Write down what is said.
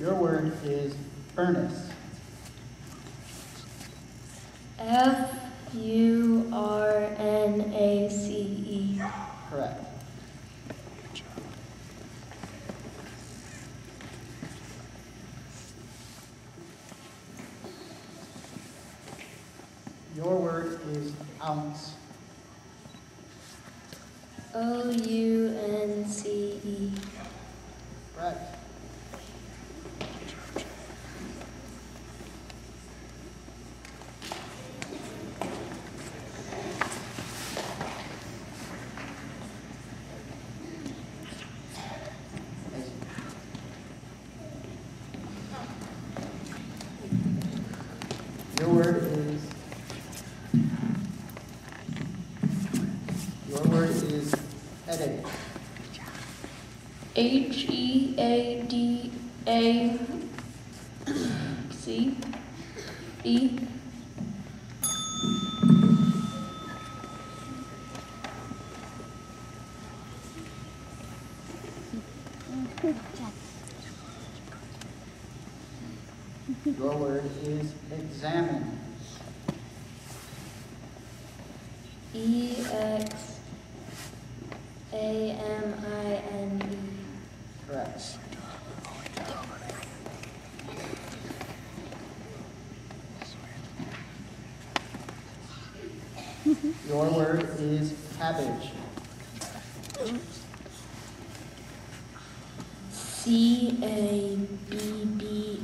Your word is furnace. F U R N A C E. Correct. Your word is ounce. O U N C E. Correct. Your word is. Your word is headache. H E A D A C E. Your word is examine. E X A M I N E. Correct. Your word is cabbage. C A B B